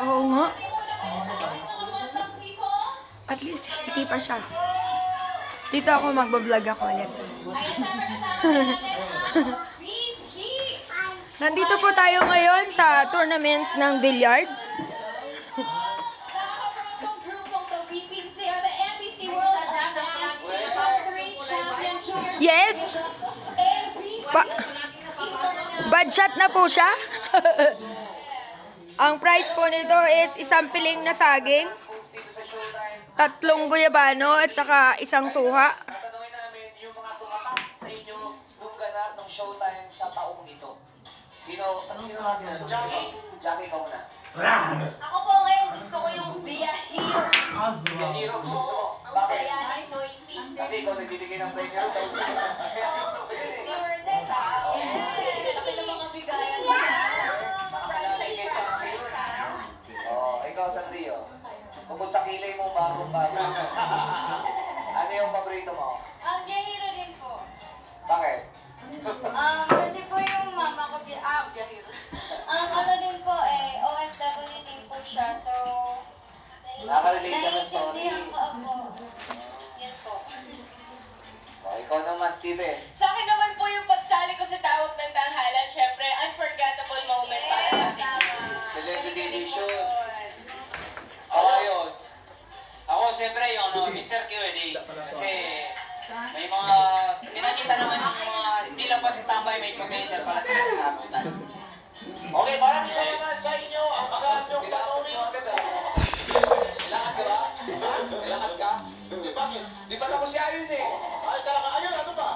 Oo nga. At least, hindi pa siya. Dito ako magbablog ako ulit. Nandito po tayo ngayon sa tournament ng billiard. Yes! Pa bad shot na po siya. Ang price po nito is isang piling na saging, tatlong guyabano at saka isang suha. Tatanungin namin yung mga tumatak sa inyo nung ganap ng showtime sa taong ito. Sino? Sino natin? Jackie. Jackie, ikaw muna. Ako po ngayon gusto ko yung Biyahiro. Yung hero, gusto mo. Ang Bakit? bayanin Noity. Kasi ikaw nagbibigay ng premium. Stewardess ah. Laki ng mga bigayan. Nakasalala kay Jackie. Oh, ikaw sa Rio. Bukod sa kilay mo, bagong bago. Ano yung paborito mo? Ang biyahiro din po. Bakit? Um, kasi po yung mama ko, ah, biyahiro. Ang ano din po eh, OFW din po siya. So, Nakaka-relate ka na story. naiintindihan ko ako. Yan po. Oh, ikaw naman, Steven. Sa akin naman po yung pagsali ko sa tawag ng tanghalan, syempre, unforgettable moment para sa akin. Celebrity edition. Ako yun. Ako, siyempre, yung ano, Mr. QD. Kasi, may mga, pinakita naman yung mga, hindi lang pa si Tambay may potential para sa mga kagutan. Okay, maraming salamat sa inyo. Ang mga yung tanongin. Kailangan ka ba? Kailangan ka? Di ba? Di ba tapos si Ayun eh? Ay, talaga. Ayun, ano ba?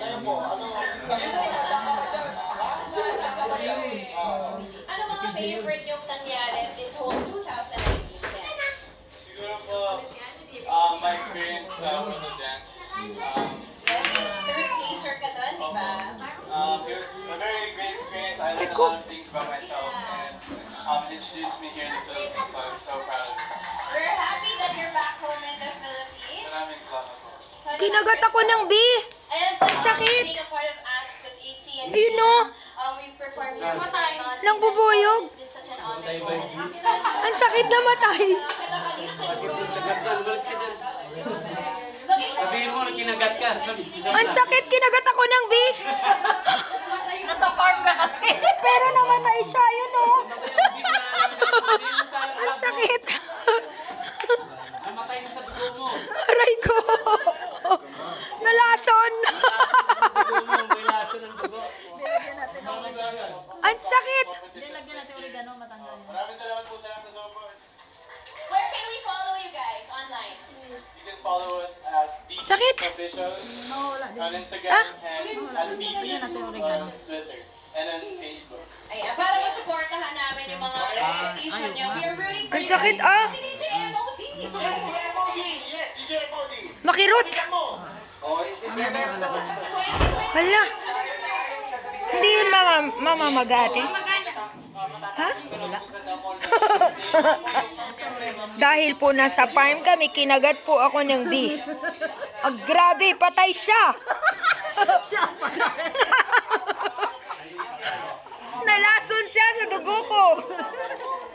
Ngayon po, ano? Ano mga favorite yung nangyari this whole 2019? Siguro po, um, my experience uh, with the dance. Um, Third placer ka doon, di ba? um, it was a very great experience. I learned a lot of things about myself and um, introduced me here in the Philippines, so I'm so proud of it. We're happy that you're back home in the Philippines. Maraming salamat po. Kinagat ako ng B. Ayan po, Sakit. Nang bubuyog. Ang sakit na matay. Sabihin mo na kinagat ka. Ang sakit, kinagat ako ng B. Nasa farm ka kasi. Pero namatay siya, yun oh. Ang sakit. namatay na sa dugo mo. Aray ko. Nalason. Dugo mo, may laso ng dugo. Ang sakit. Maraming salamat po sa lahat ng support. Where can we follow you guys online? You can follow us at BT Sakit. Official on Instagram Ah. and at BT on Twitter and on Facebook. Ayan, para masuportahan namin yung mga competition niyo. We are rooting for Ang you. sakit ah. Si DJ MOD. Yes, DJ Modi. Makirot. Oh, is it Hala. Hindi yun mama, mamamagate. Ha? Dahil po nasa farm kami, kinagat po ako ng B. Ah, grabe, patay siya. Nalason siya sa dugo ko.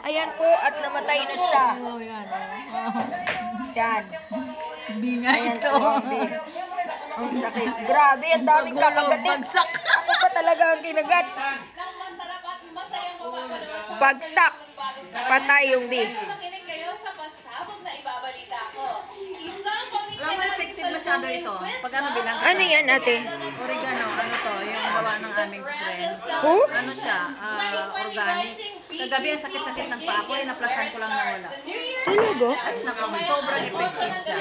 Ayan po, at namatay na siya. Yan. Binga Ayan ito. po, ang sakit. Grabe, ang daming kakagatin. Bagsak. Ako pa talaga ang kinagat. Bagsak. Patay yung B. Makinig kayo sa pasabog na ibabalita ko. Isang pamilya Alam mo, na effective masyado ito. Pag ano bilang Ano yan, ate? Oregano, ano to, yung gawa ng aming friend. Who? Ano siya, ah, organic. Kagabi ang sakit-sakit ng paa ko, inaplasan ko lang na wala. Talaga? At naku, sobrang effective siya.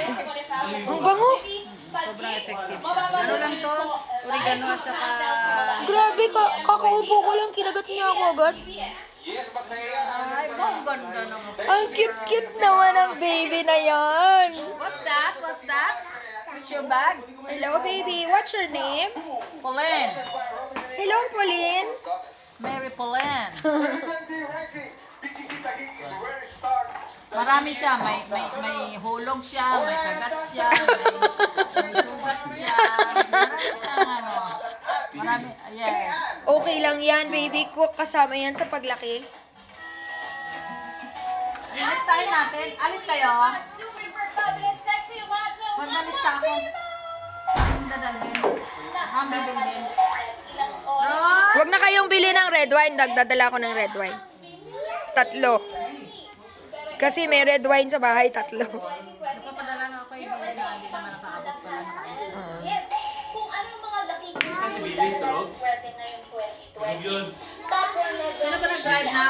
Ang bango. Sobrang effective siya. Ano lang to, oregano at saka... Grabe, ka kakaupo ko lang, kinagat niya ako agad. Yes, masaya. Ay, ang ganda naman. Ang cute-cute naman ng baby na yan. What's that? What's that? It's your bag? Hello, baby. What's your name? Pauline. Hello, Pauline. Mary Pauline. Marami siya. May, may, may hulog siya, may kagat siya, may, may sugat siya. Marami ano. Marami, yes. Okay lang yan, baby. Cook kasama yan sa paglaki. Listahin natin. Alis kayo. Magdalista ako. Huwag na kayong bili ng red wine. Nagdadala ko ng red wine. Tatlo. Kasi may red wine sa bahay, tatlo. Nagpapadala na ako yung bilhin na hindi naman nakaabot pa lang. Kung anong mga laking Si Bibi, tulog? swerte ngayong 2020. Yun. Sino ba nag-drive na?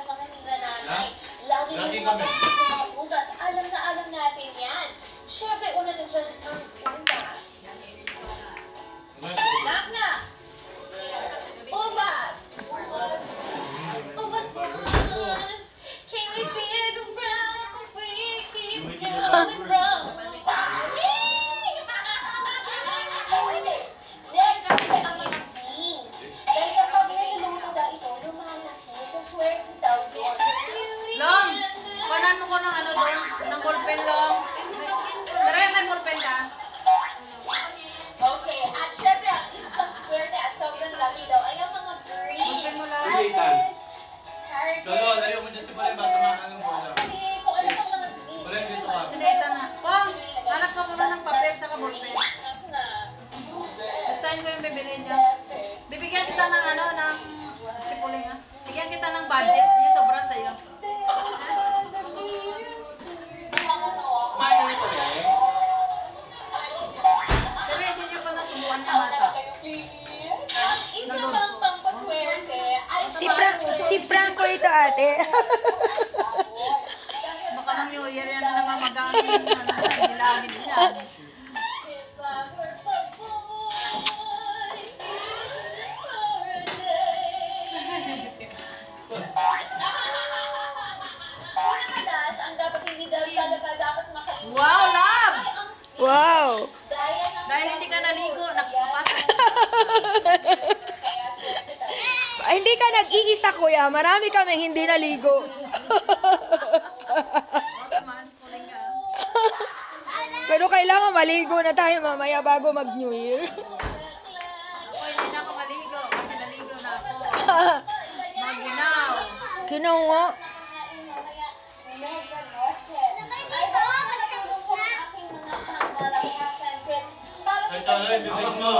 mga nanay. Lagi kami. mga mga. Alam na alam natin yan. Siyempre, una na dyan ang bugas. Knock na! Longs! Panan mo ko ng ano doon? Ng ballpen, Long. Pero may ballpen ka? Okay, at syempre, ang isa pang swerte at sobrang lucky daw ay ang mga green. Ballpen mo lang. Sige, Ethan. Lolo, layo mo dyan si Balay, baka tamaan ng bola. Hindi, kung ano pang mga greens. Balay, dito ka. Hindi, ito na. Pong! Hanap ka muna ng papel tsaka ballpen. Listahin ko yung bibilhin niyo. Bibigyan kita ng ano, ng sipuling ah. Bigyan kita ng budget. Yung sa'yo. Kumain ka na pala eh. Sabihin niyo pa na sumuan niya mata. Isa pang pampaswerte Si, Fra si Franco ito, ate. Baka mang New Year yan na naman mag-aangin. Bilangin Ay, hindi ka nag-iisa, kuya. Marami kaming hindi naligo. Pero kailangan maligo na tayo mamaya bago mag-New Year. Ako, hindi na ako maligo kasi naligo na ako. Maginaw. Kinungo. Ay, tala, bibig mo.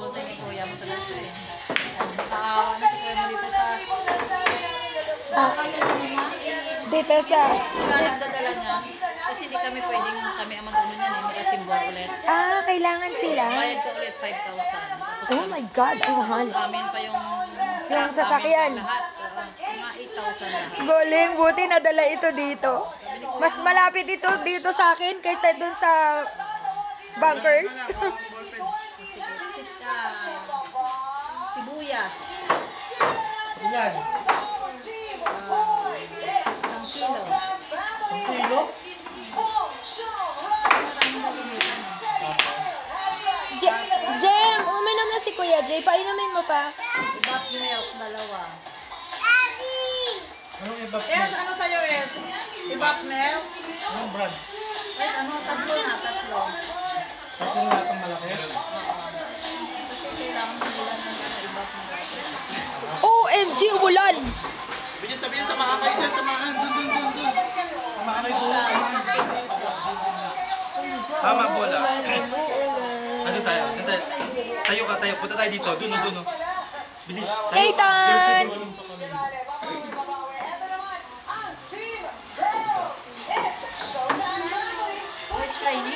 2020. Hinahabol tayo ni Kuya mo talaga eh. Nakaawa na si Kuya dito sa... Dito sa... Kaya nagdadala niya. Kasi hindi kami pwedeng kami ang mag-ano niyan eh. Magasimbol ulit. Ah, kailangan sila. Bayad ko ulit 5,000. Tapos Oh my God, ang mahal. sa amin pa yung... Yung sasakyan. Amin pa lahat. Oo, Mga 8,000 lahat. Galing, buti nadala ito dito. Mas malapit ito dito sa akin kaysa dun sa bunkers. Ibap milk, dalawa. Anong iba? Yes, ano sa'yo, yes? Ibap milk? Anong brand? Wait, ano? Tatlo na, tatlo. Sakto na ang malaki. Kasi kailangan mo nila ng ibap milk. OMG, umulan! Tabi dyan, tabi dyan, tamaan kayo dyan, tamaan. Dun, dun, dun, dun. Tamaan kayo dun. Tama, bola. Ano tayo? Ano tayo? Tayo ka, tayo. Punta tayo dito. Dun, dun, dun. Shiny?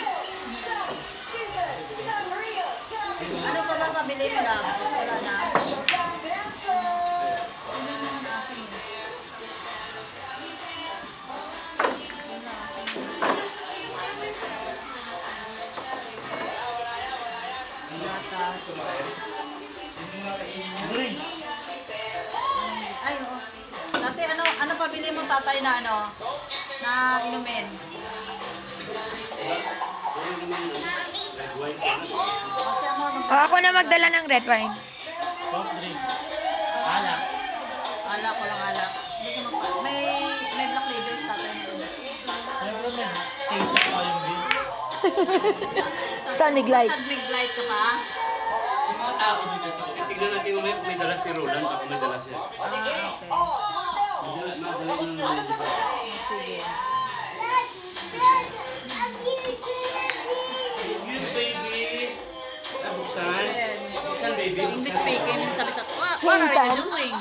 Ano pa ba mabili mo na? Wala na. bili mo tatay na ano, na inumin? O, ako na magdala ng red wine. Alak. Alak, walang alak. May, may black label tatay na Siyempre may taste pa yung light. Sanig light ka pa? Yung mga tao dito. Tignan natin kung may dala si Roland, baka may dala siya. Ah. Madali madali nyo naman. Yes, baby. Ah, buksan. Baby. English speaking, minsan sabi sa, what, what are you doing?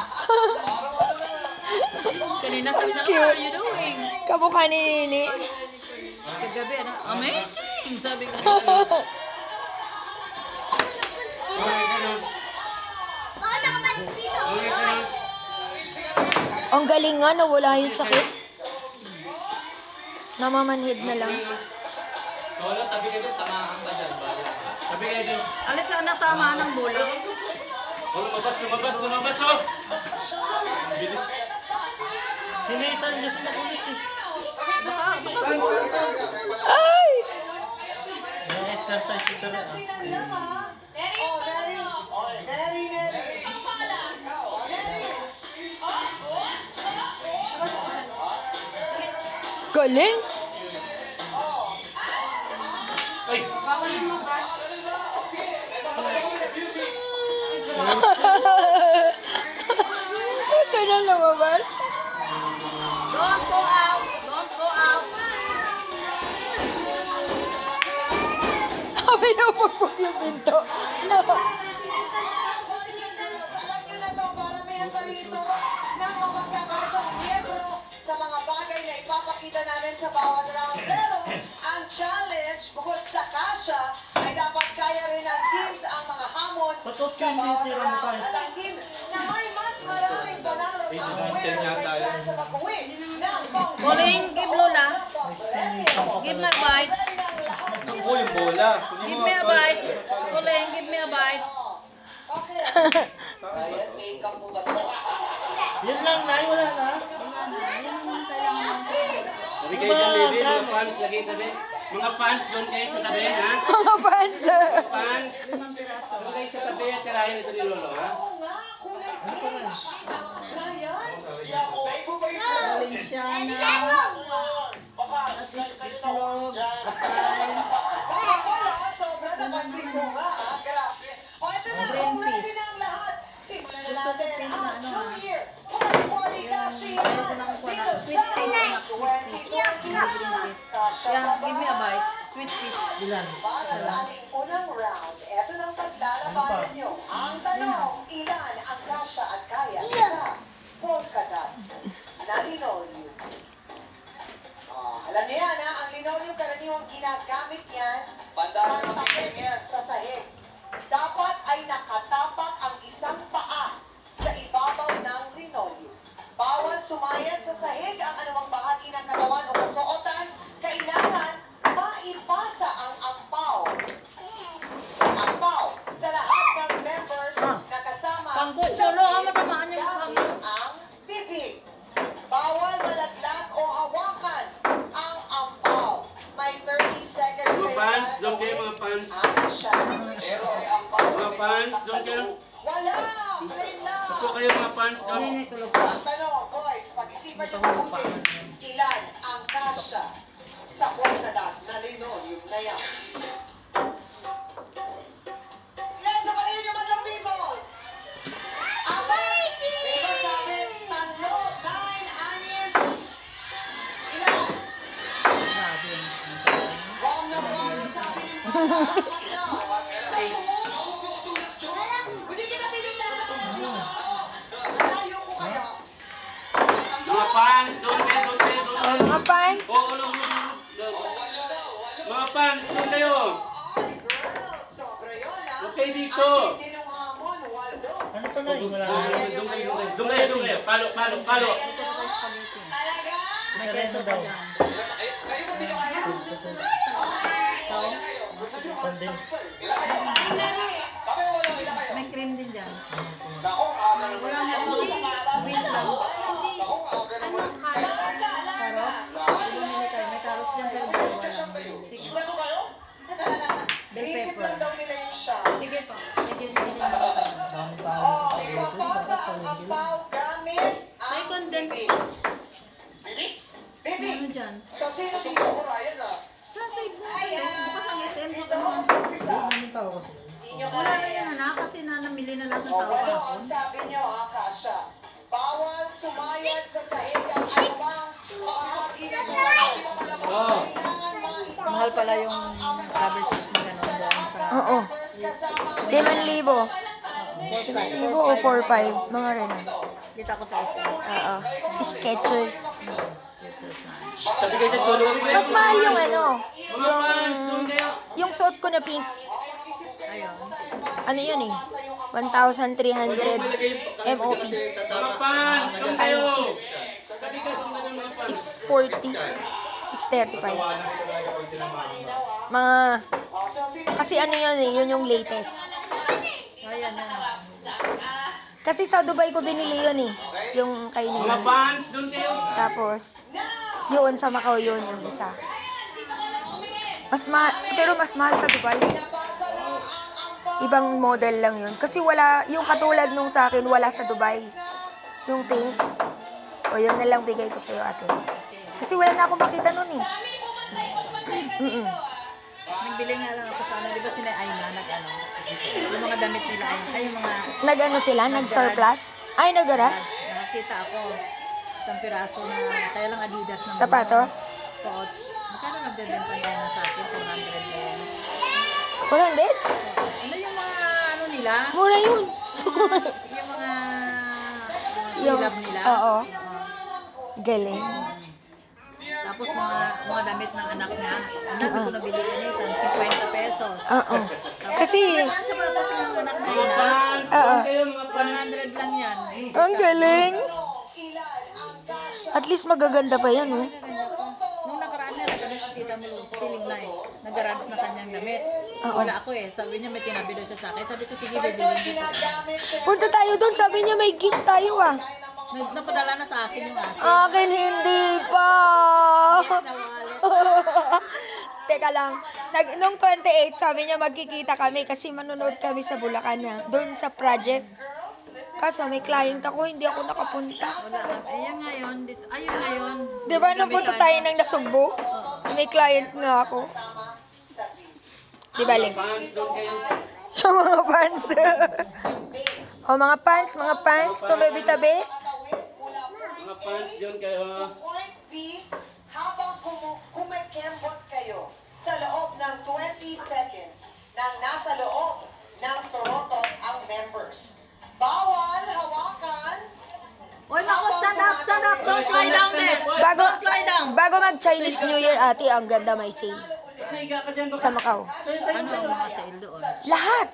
Kanina sabi sa, what are you doing? Kamukha ni Nini. Kagabi, ano, amazing! Sabi ko, Okay ka na. Okay ka na. Ang galing nga, nawala yung sakit. Namamanhid na lang. Lolo, tabi ka dun, tamaan ka dyan. Tabi ka dun. alis ka na tama ng bola. Oh, lumabas, lumabas, lumabas, oh! Bilis. Si Nathan, gusto na kulit eh. Baka, baka, Ay! Na-exercise ito rin. Galing! Ay! Gusto na lumabas. don't go out! Don't go out! Kami na pagpag yung pinto. na ipapakita namin sa bawat round. Pero ang challenge bukod sa kasha ay dapat kaya rin ng teams ang mga hamon sa bawat round. At ang team na may mas maraming panalo sa ang winner may chance na mag-win Muling, give Lola. Give me a bite. Naku, yung bola. Kunin Give mo. me a bite. Muling, give me a bite. Ryan, makeup mo ba ito? Yan lang, Nay. Wala na. Mga fans, lagay tabi. Mga fans, doon kayo sa tabi, ha? Mga fans. Fans, doon kayo sa tabi at tirahin ito ni Lolo, ha? Oo nga, kulay peach. Ryan, baka pala, sobra napansin ko nga. ah. Grabe. O, ito na, kung ready na ang lahat. Simulan na natin ang New Year 2040 Kashian. Dito sa 2020. Kasha Yeah, ba ba? give me a bite. Sweet fish. Ilan? Sa ating unang round, eto nang paglalabanan nyo. Ang tanong, ilan ang kasya at kaya sa polka dots na linoleum? Oh, alam niyo yan, ha? Ang linoleum karaniwang ginagamit yan Bandaan ng pingin yan. sa sahig. Dapat ay nakatapak ang isang paa sa ibabaw ng linoleum. Bawal sumayad sa sahig ang anumang bahagi ng katawan o kasuotan. Kailangan maipasa ang ampaw. Ampaw sa lahat ng members na kasama sa solo, ah, pangko. ang bibig. Bawal malaglag o hawakan ang ampaw. May 30 seconds Mga kayo fans, kayo gawin mga fans. Mga fans, doon kayo. Wala! Plain lang! Upo kayo mga fans doon. Ang tanong, boys, pag-isipan niyo mabuti, ilan ang kasya Condense. Kasha. Bawal sumayad sa sahig ang anumang makakakita ng Oh. Mahal pala yung rubber shoes na doon sa... Oo. Limang libo. Limang libo o four five. Mga ganun. Kita ko sa SM. Oo. Skechers. Mas mahal yung ano. Yung suot ko na pink. Ayun. Ano yun eh? 1,300 MOP. Mga. Times 6. 640. 635. Mga... Kasi ano yun eh, yun yung latest. Ayan, yan. Kasi sa Dubai ko binili yun eh. Yung kay Mga Nina. fans, doon kayo. Tapos, yun sa Macau yun, yung isa. Mas mahal, pero mas mahal sa Dubai. Ibang model lang yun. Kasi wala, yung katulad nung sa akin, wala sa Dubai. Yung pink. O yun na lang bigay ko sa'yo ate. Kasi wala na akong makita nun eh. Mm-mm. Nagbili nga lang ako sa ano, di ba sila Aina, nag ano, yung mga damit nila ay, ay yung mga Nag-ano sila? Nag-surplus? Ay, nag-garage? nakakita ako isang piraso na kaya lang Adidas na Sapatos? Coach. Magkano nagbebenta niya na sa akin? 400 ba yan? 400? Ano yung mga ano nila? Mura yun. yung mga uh, Yung- ilab nila? oo. Galing. Tapos mga mga damit ng anak niya. Ang dami ko nabili tang 50 pesos. Oo. Kasi, Ang sapatos ng anak Fans, Oo. doon kayo mga fans. 100 lang yan. ang galing. At least magaganda pa yan, oh. Ganda po. Nung nakaraan na, Mulu, siling na eh. Nag-garage na kanyang damit. Wala ako eh. Sabi niya may tinabi daw siya sa akin. Sabi ko, sige, bibilin dito. Punta tayo doon. Sabi niya may gift tayo, ah. Nag napadala na sa akin yung akin. Akin hindi pa. Teka lang. Nag, nung 28, sabi niya magkikita kami kasi manonood kami sa Bulacan na. Doon sa project. Kaso may client ako, hindi ako nakapunta. Wala. Ayun ngayon. Dito. Ayun ngayon. Di ba napunta tayo ng Nasugbo? May client nga ako. Di ba, Ling? Fans, doon kayo. Yung mga fans. o mga fans, mga fans, tumabi-tabi. Mga fans, doon kayo. Point B, habang kumu- kumikembot kayo sa loob ng 20 seconds nang nasa loob ng Toronto ang members. Bawal hawakan Oy, naku, stand up, stand up. Don't lie down there. Bago, Don't lie down. bago mag-Chinese New Year, ate, ang ganda may sale. Sa Macau. Ano ang mga sale doon? Lahat!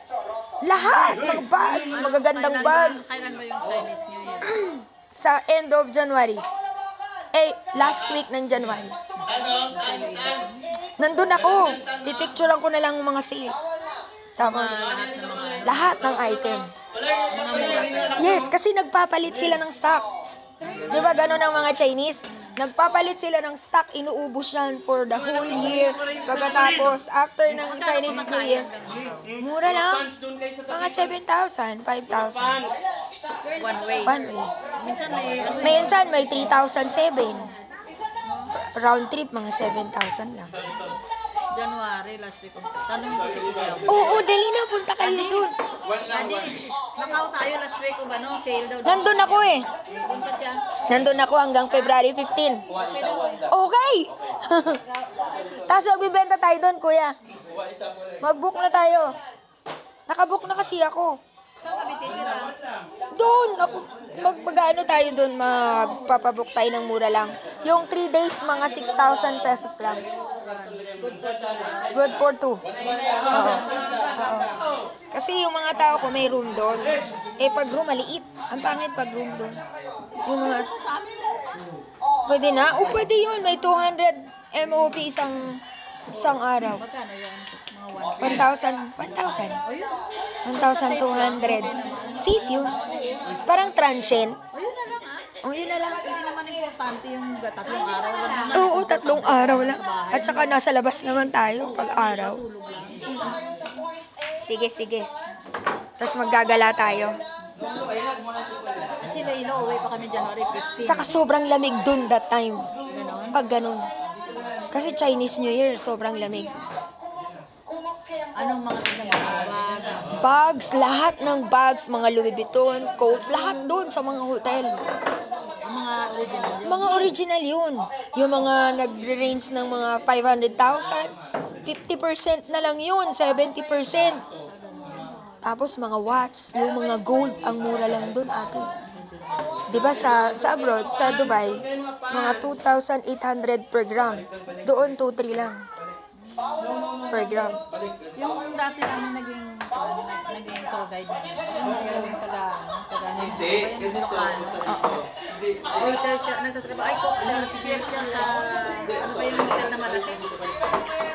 Lahat! Mga bags, magagandang bags. Kailan ba yung Chinese New Year? Sa end of January. Eh, last week ng January. Nandun ako. Pipicturean ko na lang mga sale. Mga lahat ng item. Yes, kasi nagpapalit sila ng stock. Di ba ganun ang mga Chinese? Nagpapalit sila ng stock, inuubos yan for the whole year. Pagkatapos, after ng Chinese New Year, mura lang. Doon Mga 7,000, 5,000. fans. One way. One way. Minsan may Minsan may 3,007. Round trip, mga 7,000 lang. January last week. Tanong ko si Kuya. Oo, dali na, punta kayo dun. Daddy, Macau tayo last week o ba no? Sale daw. Nandun ako eh. Doon pa siya. Nandun ako hanggang February 15. Okay daw eh. Okay! Tapos magbibenta tayo doon, kuya. Mag-book na tayo. Nakabook na kasi ako. Saan kami titira? Doon, ako, mag, mag-ano tayo doon, magpapabook tayo ng mura lang. Yung 3 days, mga 6,000 pesos lang. Good for talaga. Good for two. Oo. Oo. Kasi yung mga tao ko may room doon. Eh, pag room, maliit. Ang pangit pag room doon. Yung mga... Pwede na? O, pwede yun. May 200 MOP isang isang araw. Magkano yan? Mga 1 1,000. 1,000. O yun. 1,200. Safe yun. Parang transient. O yun na lang ah. O, yun na lang. Hindi naman importante yung tatlong araw lang. Oo, tatlong araw lang. At saka nasa labas naman tayo pag araw. Sige, sige. Tapos maggagala tayo. Kasi Laylo, uwi pa kami January 15. Tsaka sobrang lamig dun that time. Ganon. Pag ganun. Kasi Chinese New Year, sobrang lamig. Anong mga tingnan mga bag? Bags, lahat ng bags, mga Louis Vuitton, coats, lahat doon sa mga hotel. Ang mga original yun. Mga original yun. Yung mga nagre-range ng mga 500,000, 50% na lang yun, 70%. Tapos mga watch, yung mga gold, ang mura lang doon ate. ba sa sa abroad, sa Dubai, mga 2,800 per gram. Doon 2-3 lang. Per gram. Yung dati namin naging uh, nag- naging tour guide namin. Yung taga taga Hindi, ganito. Hindi. Waiter siya, nagtatrabaho. Ay, cook siya, chef siya sa, ano ba yung hotel na malaki?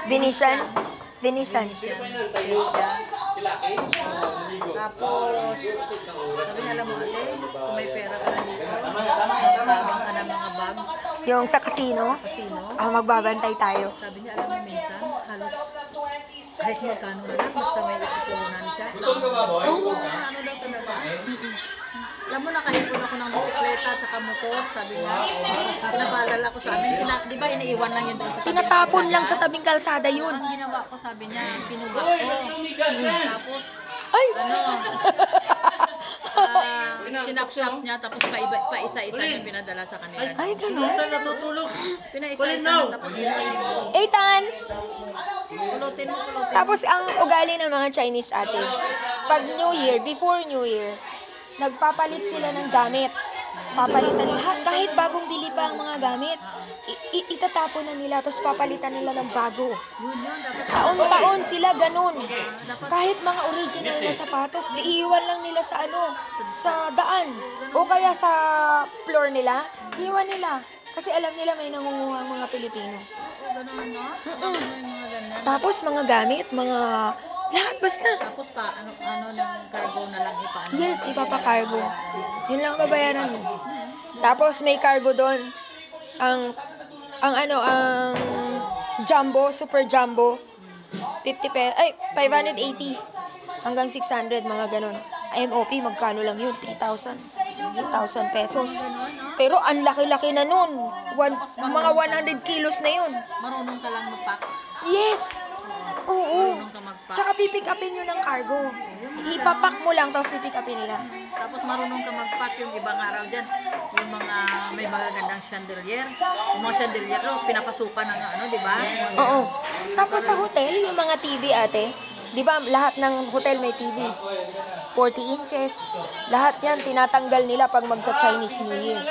Venetian? Venetian. Maligo. Tapos, sabi niya, alam mo, Ale, kung may pera ka na dito, Tama, tama, tama. tabang ka ng mga bags, Yung sa casino, casino. ah, magbabantay tayo. Sabi niya, alam mo, minsan, halos kahit magkano na lang, basta may itutunan siya. Gutom ka ba, boy? Oo, ano lang talaga. Alam mo, nakaipon ako ng bisikleta at saka motor, sabi niya. Sinapadala ko sa amin. Sina, di ba, iniiwan lang yun doon sa tabi ng Tinatapon lang sa tabing kalsada yun. Ang ginawa ko, sabi niya, pinuga ko. Tapos, Ay! ano, sinakshop niya, tapos pa, iba, pa isa-isa niya pinadala sa kanila. Ay, ganun. Puta, natutulog. Pinaisa-isa niya, tapos. Ethan! Pulutin mo, pulutin. Tapos ang ugali ng mga Chinese ate, pag New Year, before New Year, nagpapalit sila ng gamit. Papalitan lahat, kahit bagong bili pa ang mga gamit, i- itatapon na nila, tapos papalitan nila ng bago. Yun yun, dapat Taon-taon sila ganun. Kahit mga original na sapatos, iiwan lang nila sa ano, sa daan. O kaya sa floor nila, iiwan nila. Kasi alam nila may nangunguha ang mga Pilipino. Ganun, no? Tapos mga gamit, mga lahat basta. Tapos pa, ano, ano ng cargo na lang ipaano. Yes, ipapakargo. Yun lang babayaran mo. Tapos may cargo doon. Ang, ang ano, ang jumbo, super jumbo. 50 pe ay, 580. Hanggang 600, mga ganun. MOP, magkano lang yun? 3,000. 3,000 pesos. Pero ang laki-laki na nun. One, mga 100 kilos na yun. Marunong ka lang mag-pack. Yes! Oo. Tsaka pipick upin yun ng cargo. Ipapak mo lang, tapos pipick upin nila. Tapos marunong ka mag-pack yung ibang araw dyan. Yung mga may magagandang chandelier. Yung mga chandelier, no, pinapasukan ng ano, di ba? Oo. Tapos sa hotel, yung mga TV ate, di ba lahat ng hotel may TV? 40 inches. Lahat yan, tinatanggal nila pag magcha-Chinese New Year.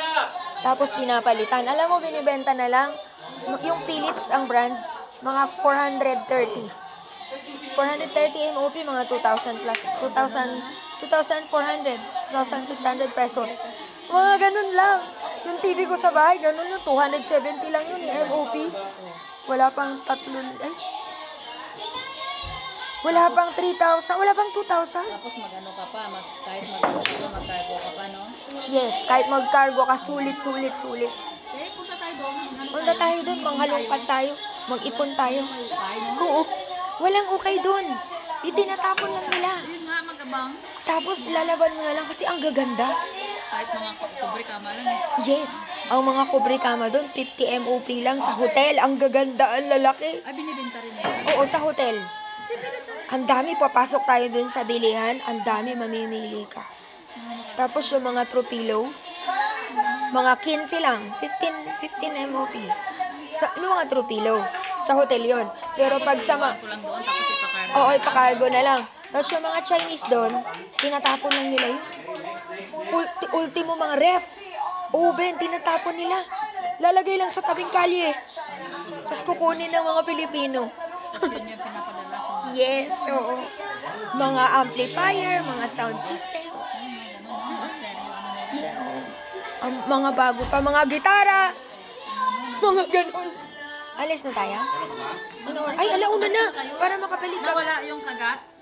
Tapos pinapalitan. Alam mo, binibenta na lang, yung Philips ang brand, mga 430. 430 MOP, mga 2,000 plus. 2,000, 2,400, 2,600 pesos. Mga ganun lang. Yung TV ko sa bahay, ganun yung 270 lang yun, yung MOP. Wala pang tatlong, ay. Wala pang 3,000, wala pang 2,000. Tapos mag-ano ka pa, mag, kahit mag-cargo mag-cargo ka pa, no? Yes, kahit mag-cargo ka, sulit, sulit, sulit. Eh, punta tayo doon. Punta tayo doon, manghalungkat tayo, mag-ipon tayo. Oo, walang okay doon. Itinatapon lang nila. Yun nga, mag-abang. Tapos lalaban mo na lang kasi ang gaganda. Kahit mga kubre kama lang eh. Yes, ang mga kubre kama doon, 50 MOP lang sa hotel. Ang gaganda, ang lalaki. Ay, binibenta rin eh. Oo, sa hotel. Ang dami, papasok tayo doon sa bilihan. Ang dami, mamimili ka. Tapos yung mga true pillow, mga 15 lang. 15, 15 MOP. Sa, yung mga true pillow. Sa hotel yon Pero pag sa ipakargo. Oo, ipakargo na lang. Tapos yung mga Chinese doon, tinatapon lang nila yun. Ulti- ultimo mga ref. Oven, tinatapon nila. Lalagay lang sa tabing kalye. Tapos kukunin ng mga Pilipino. Mga Yes, oo. Mga amplifier, mga sound system. Ano Yeah. Ang mga bago pa, mga gitara. Mga ganun. Alis na tayo? Ano? Ay, alauna na. Para makabalik ka. Nawala yung kagat.